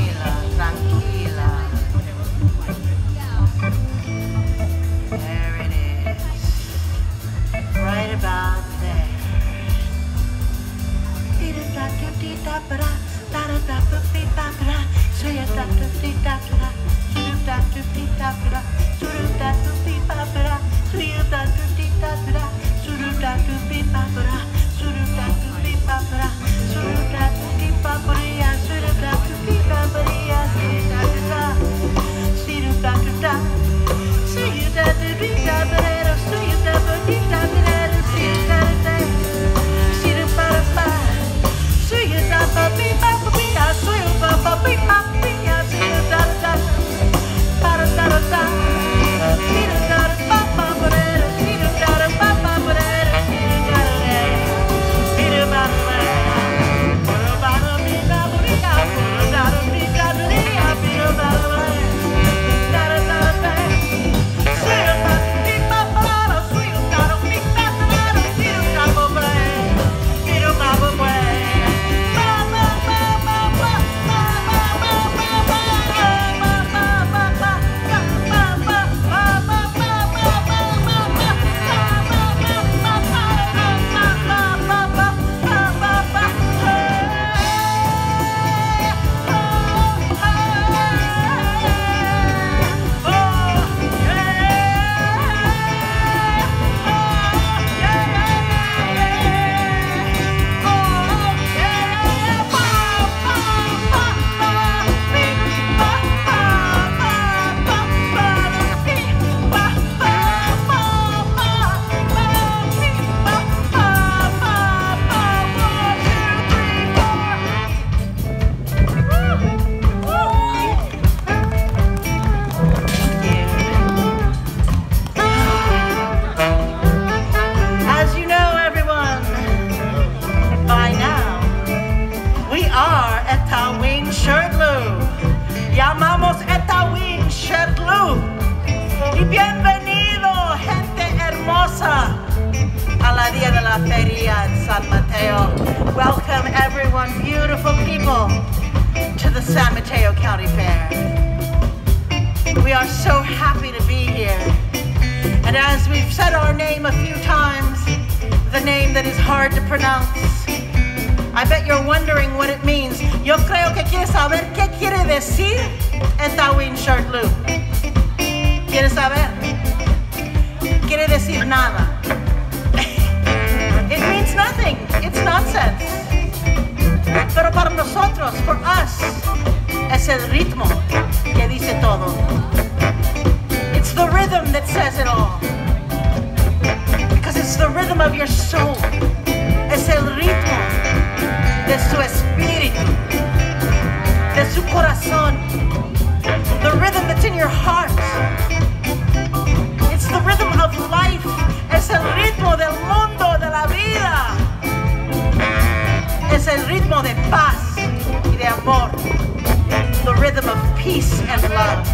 Tranquila, tranquila. There it is, right about there. La Feria in San Mateo. Welcome, everyone, beautiful people, to the San Mateo County Fair. We are so happy to be here. And as we've said our name a few times, the name that is hard to pronounce, I bet you're wondering what it means. Yo creo que quieres saber qué quiere decir Etaoin Shrdlu. ¿Quieres saber? Quiere decir nada. It means nothing. It's nonsense. Pero para nosotros, for us, es el ritmo que dice todo. It's the rhythm that says it all. Because it's the rhythm of your soul. Es el ritmo de su espíritu, de su corazón. The rhythm that's in your heart. peace and love.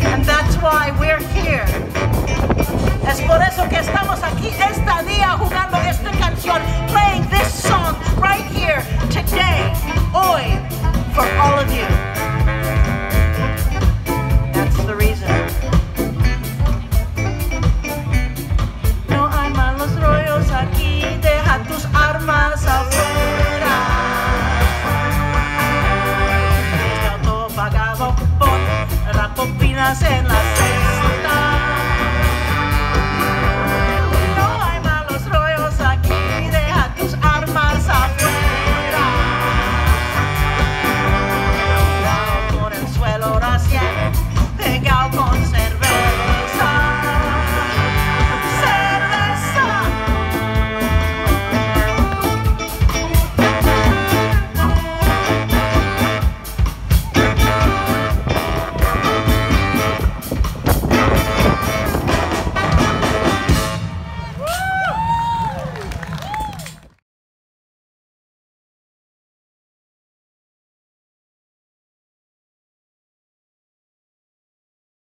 And that's why we're here. Es por eso que estamos aquí esta día jugando esta canción, playing this song right here, today, hoy, for all of you.